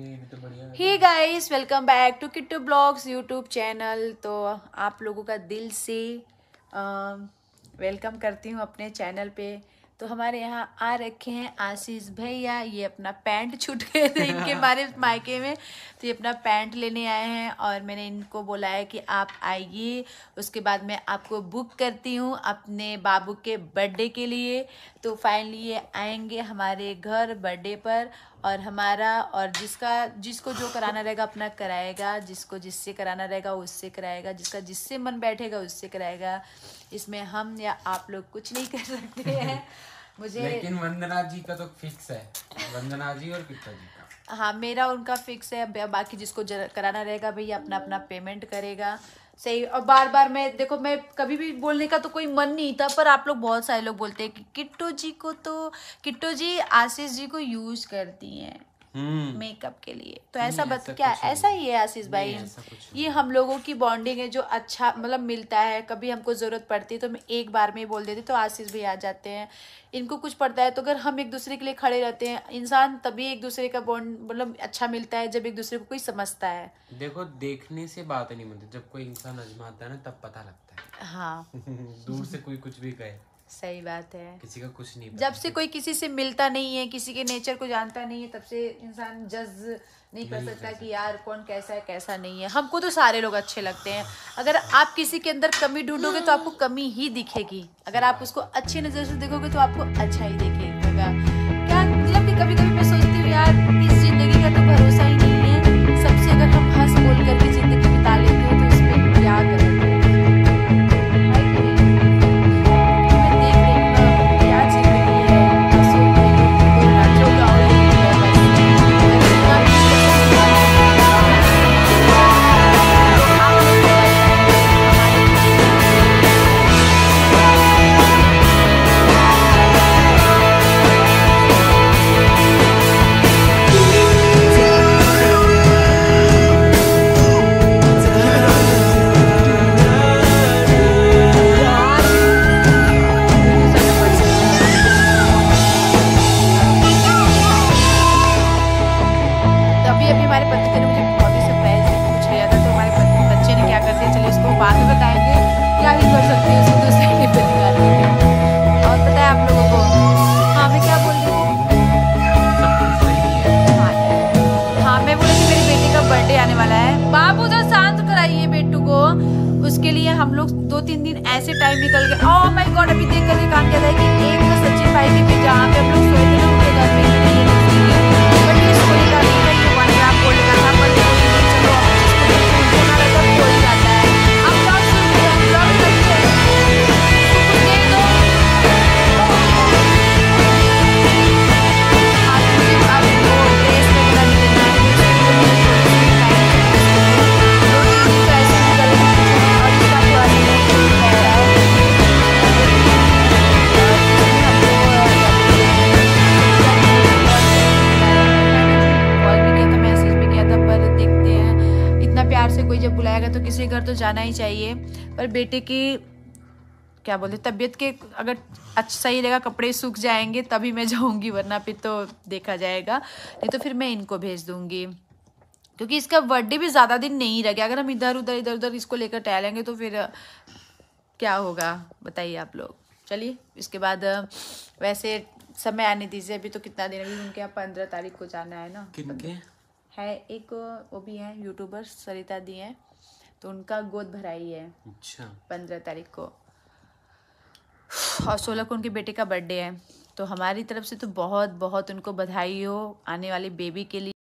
Hi guys welcome back to Kittu blogs YouTube channel तो आप लोगों का दिल से वेलकम करती हूँ अपने चैनल पे। तो हमारे यहाँ आ रखे हैं आशीष भैया। ये अपना पैंट छूट गए थे इनके हमारे मायके में। तो ये अपना पैंट लेने आए हैं और मैंने इनको बोला है कि आप आइए। उसके बाद मैं आपको बुक करती हूँ अपने बाबू के बर्थडे के लिए। तो फाइनली ये आएँगे हमारे घर बर्थडे पर और हमारा और जिसका जिसको जो कराना रहेगा अपना कराएगा जिसको जिससे कराना रहेगा उससे कराएगा जिसका जिससे मन बैठेगा उससे कराएगा। इसमें हम या आप लोग कुछ नहीं कर सकते हैं। मुझे लेकिन वंदना जी का तो फिक्स है। वंदना जी और पिता जी का। हाँ मेरा उनका फिक्स है बाकी जिसको कराना रहेगा भैया अपना अपना पेमेंट करेगा। सही, और बार बार मैं, देखो मैं कभी भी बोलने का तो कोई मन नहीं था, पर आप लोग बहुत सारे लोग बोलते हैं कि किट्टू जी को तो किट्टो जी, आशीष जी को यूज़ करती हैं। मेकअप के लिए। तो ऐसा बत ऐसा क्या ऐसा ही है आशीष भाई? ये हम लोगों की बॉन्डिंग है जो अच्छा मतलब मिलता है। कभी हमको ज़रूरत पड़ती है तो मैं एक बार में ही बोल देती तो आशीष भाई आ जाते हैं। इनको कुछ पड़ता है तो अगर हम एक दूसरे के लिए खड़े रहते हैं इंसान तभी एक दूसरे का बॉन्ड मतलब अच्छा मिलता है जब एक दूसरे को कोई समझता है। देखो देखने से बात नहीं बनती। जब कोई इंसान अजमाता है ना तब पता लगता है। हाँ। दूर से कोई कुछ भी कहे। सही बात है। किसी का कुछ नहीं जब से कोई किसी से मिलता नहीं है किसी के नेचर को जानता नहीं है तब से इंसान जज नहीं कर सकता कि यार कौन कैसा है कैसा नहीं है। हमको तो सारे लोग अच्छे लगते हैं। अगर आप किसी के अंदर कमी ढूंढोगे तो आपको कमी ही दिखेगी। अगर आप उसको अच्छी नज़र से देखोगे तो आपको अच्छा ही दिखेगा। क्या मतलब कि कभी कभी मैं सोचती हूँ यार उसके लिए हम लोग दो तीन दिन ऐसे टाइम निकल गए। ओह माय गॉड अभी देख कर काम किया था कि एक तो सचिन भाई के जहाँ पे हम लोग सोए थे ना उनके घर में जब बुलाएगा तो किसी घर तो जाना ही चाहिए। पर बेटे की, क्या बोलते, तबीयत के अगर अच्छा सही रहेगा, कपड़े सूख जाएँगे, तभी मैं जाऊँगी, वरना फिर तो देखा जाएगा। नहीं तो फिर मैं इनको भेज दूँगी। क्योंकि इसका बर्थडे भी ज़्यादा दिन नहीं रह गया। अगर हम इधर, उधर इधर, उधर इसको लेकर टहलेंगे तो फिर, क्या होगा? बताइए आप लोग। चलिए, इसके बाद, वैसे समय आने दीजिए। अभी तो कितना दिन अभी उनके यहाँ पंद्रह तारीख को जाना है ना? है एक वो भी है यूट्यूबर सरिता दी है तो उनका गोद भराई है अच्छा। पंद्रह तारीख को। और सोलह को उनके बेटे का बर्थडे है। तो हमारी तरफ़ से तो बहुत बहुत उनको बधाई हो आने वाली बेबी के लिए।